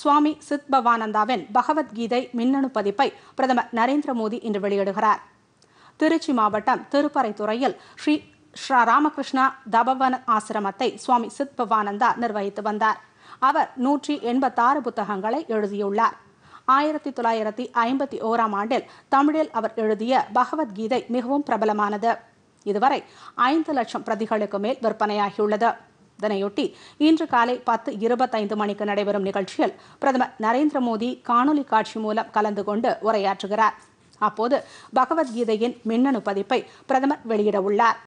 சுவாமி சித் பவானந்தாவின் பகவத்கீதை மின்னணு பதிப்பை பிரதமர் நரேந்திர மோடி இன்று வெளியிடுகிறார். திருச்சி மாவட்டம் திருப்பரைத்துறையில் ஸ்ரீ ஸ்ரீ ராமகிருஷ்ணா தபவன ஆசிரமத்தை சுவாமி சித் பவானந்தா நிர்வகித்து வந்தார். அவர் நூற்றி எண்பத்தாறு புத்தகங்களை எழுதியுள்ளார். ஆயிரத்தி தொள்ளாயிரத்தி ஐம்பத்தி ஓராம் ஆண்டில் தமிழில் அவர் எழுதிய பகவத்கீதை மிகவும் பிரபலமானது. இதுவரை ஐந்து லட்சம் பிரதிகளுக்கு மேல் விற்பனையாகியுள்ளது. இதனையொட்டி இன்று காலை பத்து இருபத்தைந்து மணிக்கு நடைபெறும் நிகழ்ச்சியில் பிரதமர் நரேந்திர மோடி காணொலி காட்சி மூலம் கலந்து கொண்டு உரையாற்றுகிறார். அப்போது பகவத்கீதையின் மின்னணு பதிப்பை பிரதமர் வெளியிட உள்ளார்